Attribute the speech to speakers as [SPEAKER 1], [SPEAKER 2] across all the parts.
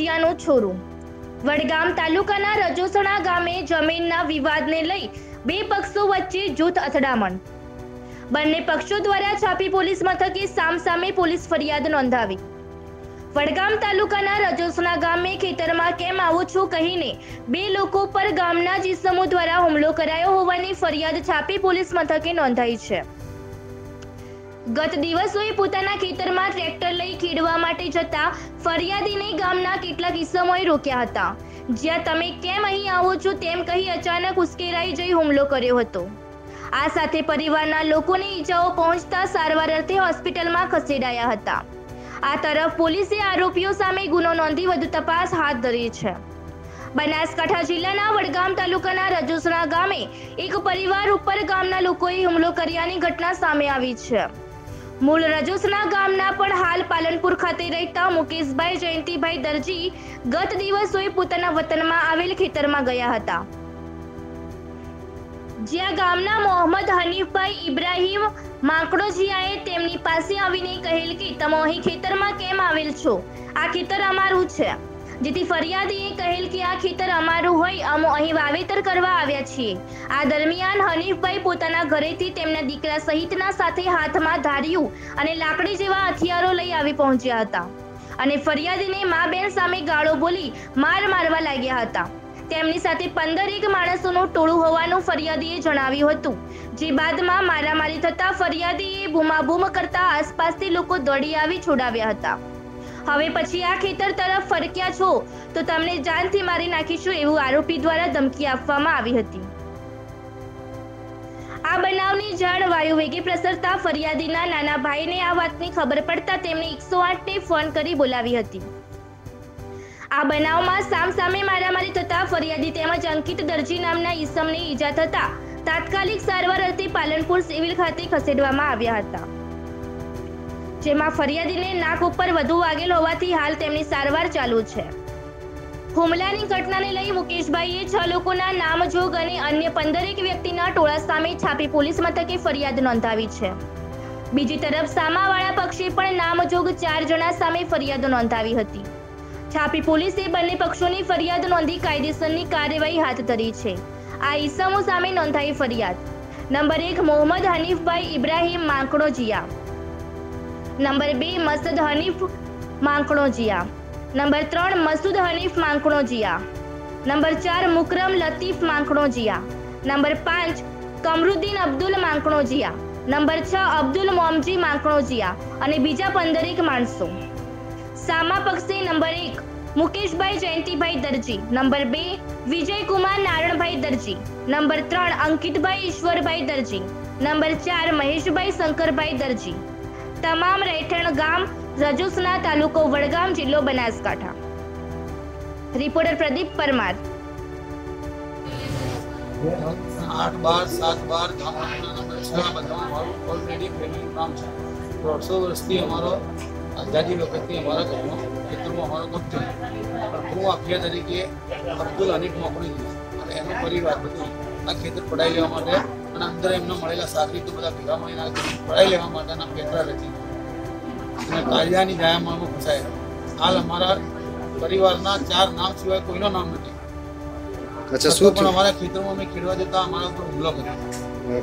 [SPEAKER 1] તાજિયાનું છોરું. વડગામ તાલુકાના રજોસણા ગામે જમીનના વિવાદને લઈ બે પક્ષો વચ્ચે જૂથ અથડામણ. બંને પક્ષો દ્વારા છાપી પોલીસ મથકે સામસામે પોલીસ ફરિયાદ નોંધાવી. વડગામ તાલુકાના રજોસણા ગામે ખેતરમાં કેમ આવો છો કહીને બે લોકો પર ગામના જ દ્વારા હુમલો કરાયો હોવાની ફરિયાદ છાપી પોલીસ મથકે નોંધાઈ છે. ગત દિવસોએ પોતાના ખેતરમાં ટ્રેક્ટર લઈ ખેડવા માટે જતા ફરિયાદીને ગામના કેટલાક ઇસમોએ રોક્યા હતા. જ્યાં તમે કેમ અહીં આવો છો તેમ કહી અચાનક ઉશ્કેરાઈ જઈ હુમલો કર્યો હતો. આ સાથે પરિવારના લોકોને ઈજાઓ પહોંચતા સારવાર અર્થે હોસ્પિટલમાં ખસેડાયા હતા. આ તરફ પોલીસે આરોપીઓ સામે ગુનો નોંધી વધુ તપાસ હાથ ધરી છે. બનાસકાંઠા જિલ્લાના વડગામ તાલુકાના રજુસણા ગામે એક પરિવાર ઉપર ગામના લોકોએ હુમલો કર્યાની ઘટના સામે આવી છે. મૂળ રજોસના ગામના પણ હાલ પાલનપુર ખાતે રહેતા મુકેશભાઈ જયંતિભાઈ દરજી ગત દિવસોએ પોતાના વતનમાં આવેલ ખેતરમાં ગયા હતા. જ્યાં ગામના મોહમ્મદ હનીફભાઈ ઇબ્રાહીમ માકડોજીયાએ તેમની પાસે આવીને કહેલ કે, તમે અહીં ખેતરમાં કેમ આવેલ છો? આ ખેતર અમારું છે. જેથી ફરિયાદીએ કહેલ કે આ ખેતર અમારું હોય, અમો અહીં વાવેતર કરવા આવ્યા છીએ. આ દરમિયાન હનીફભાઈ પોતાના ઘરેથી તેમના દીકરા સહિતના સાથે હાથમાં ધાર્યું અને લાકડી જેવા હથિયારો લઈ આવી પહોંચ્યા હતા. અને ફરિયાદીને મા બેન સામે ગાળો બોલી માર મારવા લાગ્યા હતા. તેમની સાથે પંદર એક માણસોનું ટોળું હોવાનું ફરિયાદીએ જણાવ્યું હતું. જે બાદમાં મારામારી થતા ફરિયાદીએ બૂમાબૂમ કરતા આસપાસથી લોકો દોડી આવી છોડાવ્યા હતા. હવે પછી આ ખેતર તરફ ફરક્યા છો, તો તમને જાનથી મારી નાખીશું એવું આરોપી દ્વારા ધમકી આપવામાં આવી હતી. આ બનાવની જાણ વાયુ વેગે પ્રસરતા ફરિયાદીના નાના ભાઈને આ વાતની ખબર પડતા તેમણે એકસો આઠને ફોન કરી બોલાવી હતી. આ બનાવમાં સામસામે મારામારી થતા ફરિયાદી તેમજ અંકિત દરજી નામના ઈસમને ઈજા થતા તાત્કાલિક સારવાર અર્થે પાલનપુર સિવિલ ખાતે ખસેડવામાં આવ્યા હતા. જેમાં ફરિયાદીને નાક ઉપર વધુ વાગેલ હોવાથી હાલ તેમની સારવાર ચાલુ છે. હુમલાની ઘટનાને લઈ મુકેશભાઈએ છ લોકોના નામજોગ અને અન્ય પંદરેક વ્યક્તિના ટોળા સામે છાપી પોલીસ મથકે ફરિયાદ નોંધાવી છે. બીજી તરફ સામાવાળા પક્ષે પણ નામજોગ ચાર જણા સામે ફરિયાદ નોંધાવી હતી. છાપી પોલીસે બંને પક્ષોની ફરિયાદ નોંધી કાયદેસરની કાર્યવાહી હાથ ધરી છે. આ ઈસમો સામે નોંધાઈ ફરિયાદ. નંબર એક, મોહમ્મદ હનીફભાઈ ઇબ્રાહીમ માંકડોજીયા નંબર બે, મસદ હનીફ માંકણોજીયા નંબર ત્રણ, મસૂદ હનીફ માંકણોજીયા નંબર ચાર, મુકરમ લતીફ માંકણોજીયા નંબર પાંચ, કમરુદ્દીન અબ્દુલ માંકણોજીયા નંબર છ, અબ્દુલ મોમજી માંકણોજીયા અને બીજા પંદરેક માણસો. સામા પક્ષે નંબર એક, મુકેશભાઈ જયંતિભાઈ દરજી. નંબર બે, વિજયકુમાર નારણભાઈ દરજી. નંબર ત્રણ, અંકિતભાઈ ઈશ્વરભાઈ દરજી. નંબર ચાર, મહેશભાઈ શંકરભાઈ દરજી. તમામ રહેઠાણ ગામ રજુસના તાલુકો વડગામ જિલ્લો બનાસકાંઠા રિપોર્ટર પ્રદીપ પરમાર
[SPEAKER 2] આઠ બાર સાત બાર ગામડાના નકશા બધા મારું ઓલરેડી ફેમિલી કામ છે દોઢસો વર્ષથી અમારો આઝાદી વખતથી અમારા ઘરમાં ખેતરમાં અમારો કબજો છે. પણ હું આફિયા તરીકે અબ્દુલ હનીફ મોકલી દીધું અને એનો પરિવાર બધું આ ખેતર પડાવી લેવા માટે અને અંદર એમને મળેલા સાગરીતો બધા ભેગા મળીને પડાઈ લેવા માટેના પેટરા રચી અને કાયદાની જાયામાં ફસાયા હાલ અમારા પરિવારના ચાર નામ સિવાય કોઈનો નામ નથી.
[SPEAKER 3] અચ્છા શું
[SPEAKER 2] પણ અમારા ખેતરમાં અમે ખેડવા જતા અમારા ઉપર હુમલો કર્યો.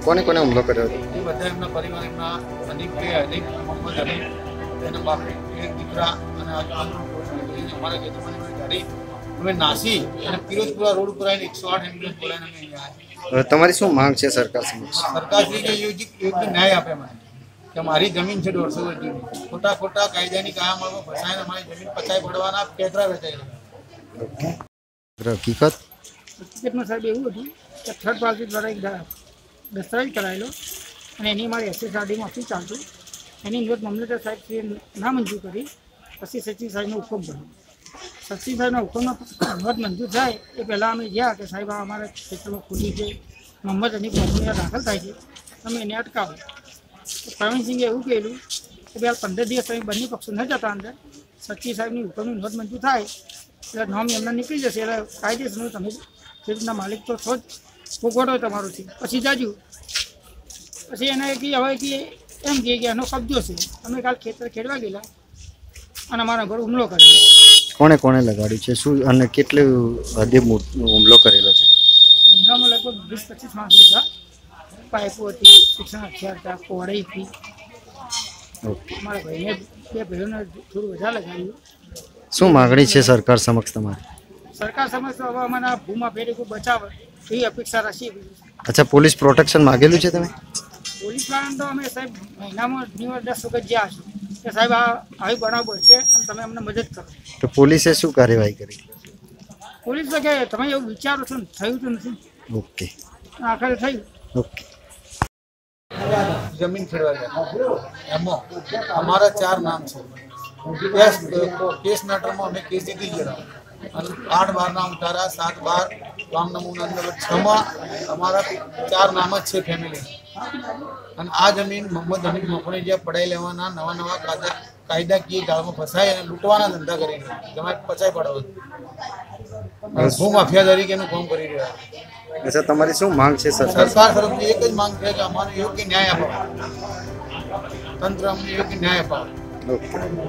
[SPEAKER 3] કોને કોને હુમલો કર્યો
[SPEAKER 2] એ બધા એમના પરિવાર એમના અનેક કે અનેક મોહમ્મદ અનેક એના બાપ એક દીકરા અને અમારા ખેતરમાં ગાડી. અમે નાસી અને પિરોજપુરા રોડ ઉપર આવીને એકસો આઠ એમ્બ્યુલન્સ બોલાવીને અમે અહીંયા આવ્યા.
[SPEAKER 3] તમારી શું માંગ છે સરકાર સમક્ષ?
[SPEAKER 2] સરકારશ્રી કે યોગ્ય યોગ્ય ન્યાય આપે મને કે મારી જમીન છે દોઢસો વર્ષ જૂની ખોટા ખોટા કાયદાની કાયમમાં ફસાઈને મારી જમીન પચાઈ પડવાના પેતરા વેચાઈ
[SPEAKER 3] હકીકત?
[SPEAKER 4] હકીકતમાં સાહેબ એવું હતું કે થર્ડ પાર્ટી દ્વારા એક દસ્તાવેજ કરાયેલો અને એની મારી એસએસઆરડીમાં ઓફિસ ચાલતું? એની અંદર મામલતદાર સાહેબ શ્રીએ ના મંજૂર કરી પછી સચિવ સાહેબનો હુકમ કર્યો. સાહેબના હુકમનો નોંધ મંજૂર થાય એ પહેલાં અમે ગયા કે સાહેબ, આ અમારા ક્ષેત્રમાં ખુલ્લી છે મોહમ્મદ અનીફ મોહમ્મદ દાખલ થાય છે. તમે એને અટકાવો પ્રવીણસિંહે એવું કહેલું કે ભાઈ પંદર દિવસ તમે બંને પક્ષો ન જતા અંદર. સચિવ સાહેબની હુકમની નોંધ મંજૂર થાય, એટલે નોમ એમના નીકળી જશે. એટલે કાયદેસરનું તમે ખેડૂતના માલિક તો છો જ. ભોગવટો તમારો છે. પછી જાજુ. પછી એને કે હવે કે એમ કહે કે એનો કબજો છે. અમે કાલ ખેતર ખેડવા ગયેલા અને અમારા ઘર હુમલો કર્યો.
[SPEAKER 3] કોણે કોણે લગાડ્યું છે? શું અને કેટલું હદે હુમલો કરેલો છે?
[SPEAKER 4] હુમલામાં લગભગ વીસ પચીસ માણસો હતા. પાઇપો હતી શિક્ષણ હથિયાર હતા કોડઈ હતી. અમારા ભાઈને બે ભાઈઓને થોડું વધારે લગાડ્યું.
[SPEAKER 3] શું માગણી છે સરકાર સમક્ષ તમારી?
[SPEAKER 4] સરકાર સમક્ષ હવે અમારા ભૂમા પેઢી બચાવ એવી અપેક્ષા રાખીએ
[SPEAKER 3] અચ્છા પોલીસ પ્રોટેક્શન માગેલું છે તમે?
[SPEAKER 4] પોલીસ વાળાને તો અમે સાહેબ મહિનામાં દિવસ દસ વખત જ્યાં છું કે સાહેબ આ આવી બનાવ બનશે અને તમે અમને મદદ કરો.
[SPEAKER 3] તો પોલીસે શું કાર્યવાહી કરી?
[SPEAKER 4] પોલીસ કે તમે એવું વિચારો છો ને થયું તો નથી.
[SPEAKER 3] ઓકે.
[SPEAKER 4] આખરે થયું.
[SPEAKER 3] ઓકે.
[SPEAKER 2] જમીન ગયા. એમાં અમારા ચાર નામ છે. કેસ કેસ મેટરમાં અમે કેસ જીતી ગયા. અને આઠ બારના ઉતારા સાત બાર ગામ નમૂના અંદર છમાં અમારા ચાર નામ જ છે ફેમિલી અને આ જમીન મોહમ્મદ હમીદ મકણી જે પડાઈ લેવાના નવા નવા કાયદા કાયદાકીય ગાળમાં ફસાય અને લૂંટવાના ધંધા કરીને તમે પચાઈ પડાવો ભૂ માફિયા તરીકેનું કામ કરી રહ્યા
[SPEAKER 3] અચ્છા તમારી શું માંગ છે સરકાર?
[SPEAKER 2] સરકાર તરફથી એક જ માંગ છે કે અમારે યોગ્ય ન્યાય અપાવો. તંત્ર અમને યોગ્ય ન્યાય અપાવે.